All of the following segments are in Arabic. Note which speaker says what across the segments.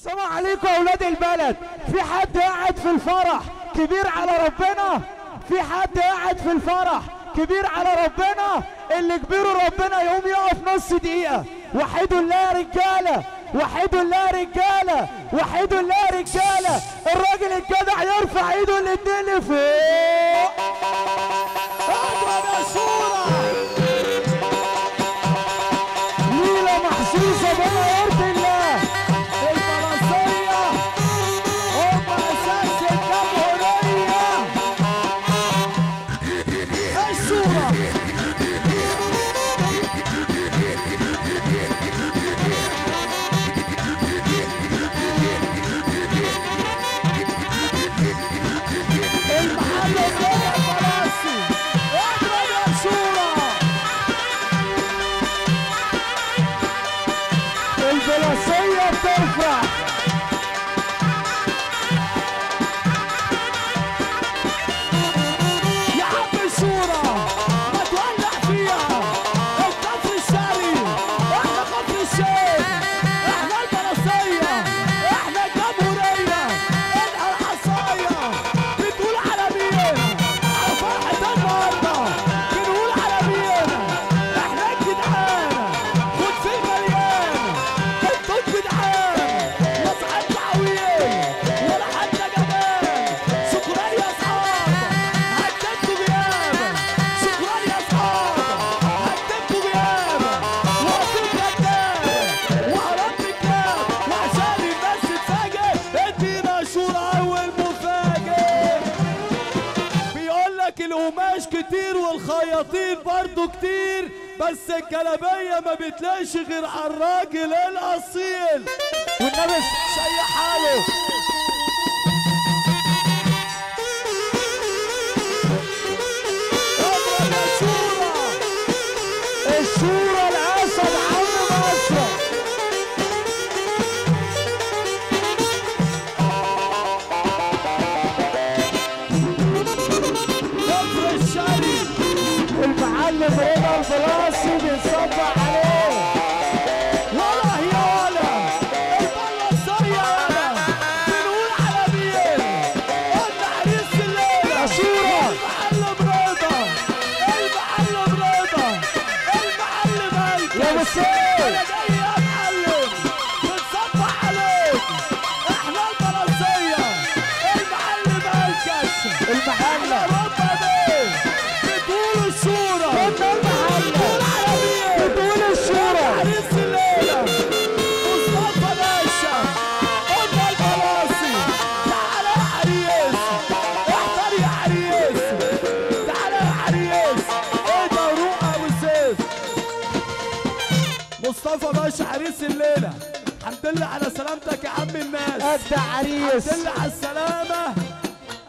Speaker 1: السلام عليكم أولاد البلد. في حد قاعد في الفرح؟ كبير على ربنا. في حد قاعد في الفرح؟ كبير على ربنا. اللي كبيره ربنا يقوم يقف نص دقيقة. وحدوا الله يا رجالة. وحدوا الله يا رجالة. وحدوا الله يا رجالة. الراجل الجدع يرفع ايده الاتنين لفوق. اضرب يا de la Celia Perfra. القماش كتير والخياطين برضو كتير بس الجلابيه ما بتلاقيش غير على الراجل الاصيل والنبي شيح حاله. المعلم رضا البلاسي يا عم الناس.
Speaker 2: قد عريس.
Speaker 1: على السلامة.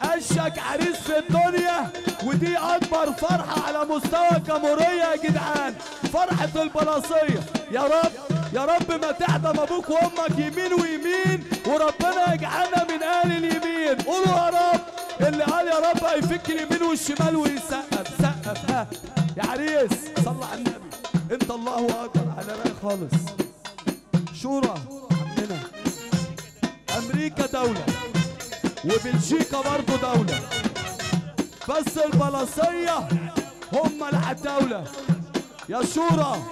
Speaker 1: أشك عريس في الدنيا ودي أكبر فرحة على مستوى الجمهورية يا جدعان. فرحة البلاصية. يا رب يا رب ما تعدم أبوك وأمك يمين ويمين وربنا يجعلنا من أهل اليمين. قولوا يا رب اللي قال يا رب هيفك اليمين والشمال ويسقف. سقف. ها. يا عريس صلى على النبي. انت الله أكبر. على رايق خالص. شورى. دولة وبلجيكا برضو دولة. بس البلاصية هم الدولة يا شورى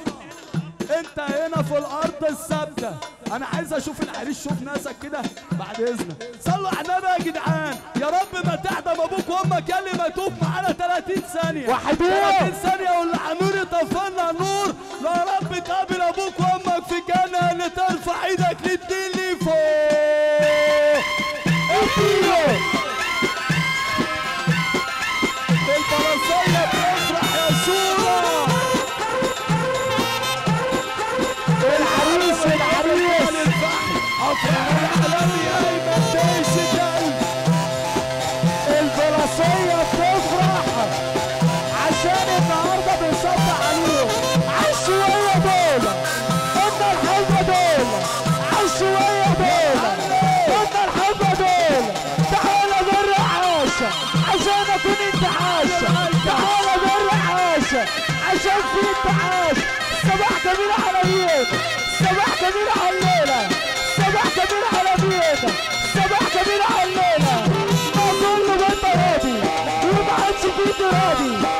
Speaker 1: أنت هنا في الأرض الثابتة. أنا عايز أشوف العريس شوف ناسك كده بعد إذنك. صلوا على النبي يا جدعان. يا رب ما تعدم أبوك وأمك يا اللي ما توب معانا 30 ثانية.
Speaker 2: وحدوه.
Speaker 1: 30 ثانية واللي عمور طفلنا النور يا رب تقابل أبوك وأمك في جنة اللي ترفع
Speaker 2: إيدك. في انتعاش صباح جميل على مين صباح جميل الليلة. صباح جميل علينا صباح جميل علينا ما كله بنت راضي وما عادش فيك راضي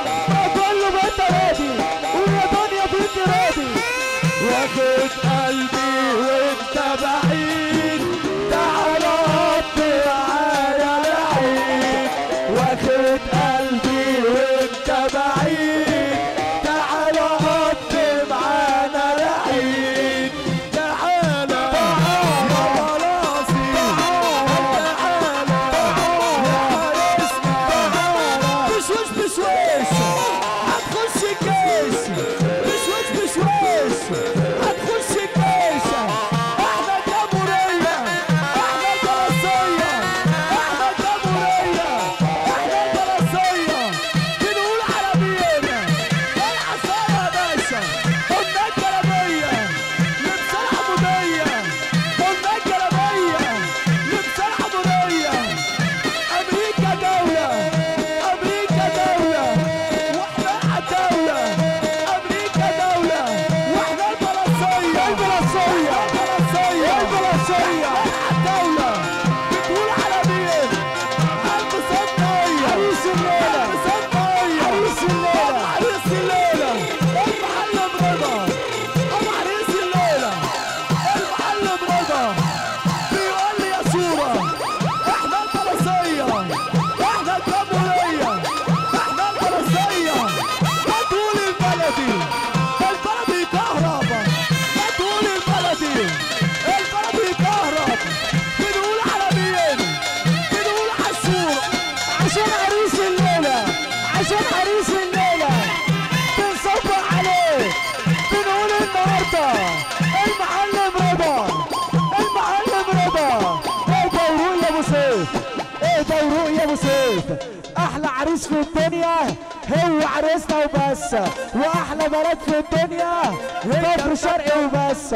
Speaker 2: الدنيا هو عريسنا وبس. وأحلى بلد في الدنيا كفر شرقي وبس.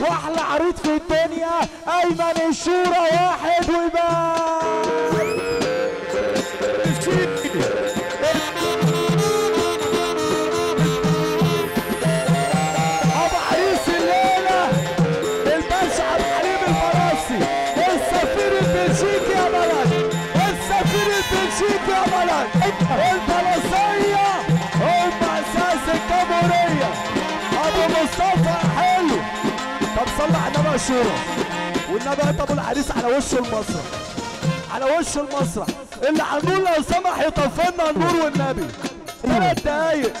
Speaker 2: وأحلى عريس في الدنيا أيمن الشورى واحد وبس
Speaker 1: النبي يا شورى والنبي هات ابو العريس على وش المسرح على وش المسرح اللي هنقول لو سمح يطفلنا النور والنبي. ثلاث دقايق.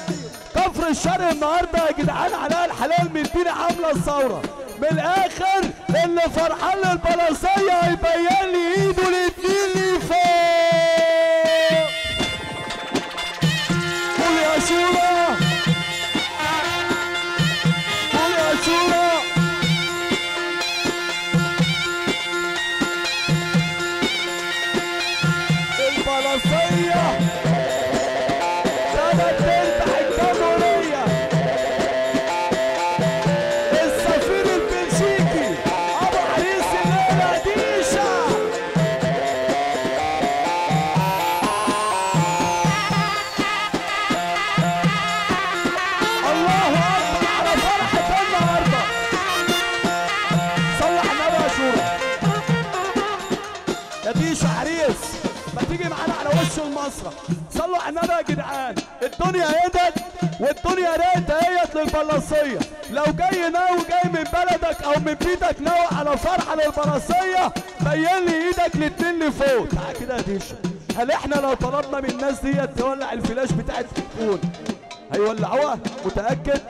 Speaker 1: كفر الشرق النهارده يا جدعان علاء الحلال مدينا عاملة الثورة. من الآخر اللي فرحان للبلصيه هيبين لي إيده الاتنين وش المسرح صلوا على النبي يا جدعان الدنيا هدت والدنيا رقت اهيت للبلصيه لو جاي ناوي جاي من بلدك أو من بيتك ناوي على فرحة للبلصيه بين لي إيدك الاتنين لفوق. تعال كده يا ديشا هل إحنا لو طلبنا من الناس ديت تولع الفلاش بتاع التليفون هيولعوها؟ متأكد؟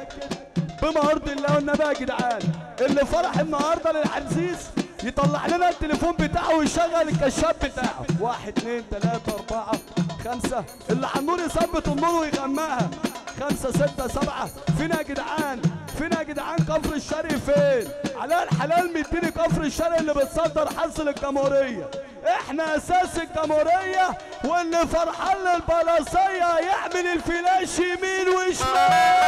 Speaker 1: بما ارضي الله والنبي يا جدعان. اللي فرح النهارده للعزيز يطلع لنا التليفون بتاعه ويشغل الكشاف بتاعه. واحد اتنين تلاتة أربعة خمسة. اللي على يثبت النور ويغمقها. خمسة ستة سبعة. فين يا جدعان؟ فين يا جدعان كفر الشرق فين؟ علاء الحلال مديني كفر الشرق اللي بتصدر حصل الجمهورية إحنا أساس الجمهورية واللي فرحان للبلاصية يعمل الفلاش يمين وشمال.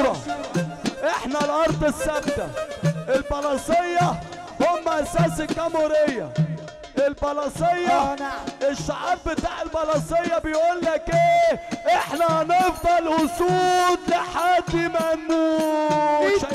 Speaker 1: المنصورة إحنا الأرض الثابتة. البلاصية هم أساس الجمهورية. البلاصية
Speaker 2: آه، نعم.
Speaker 1: الشعار بتاع البلاصية بيقول لك إيه؟ إحنا هنفضل أسود لحد ما نموت.
Speaker 2: إيه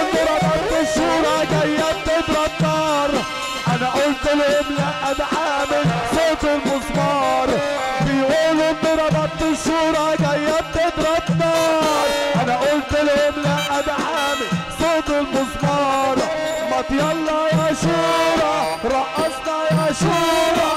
Speaker 2: اللي ضربت الشورى
Speaker 1: جاية بتتردر أنا قلت لهم لا أنا عامل صوت المسمار بيقولوا ضربت الشورى جاية بتتردر أنا قلت لهم لا أنا عامل صوت المسمار ما يلا يا شورى رقصنا يا شورى.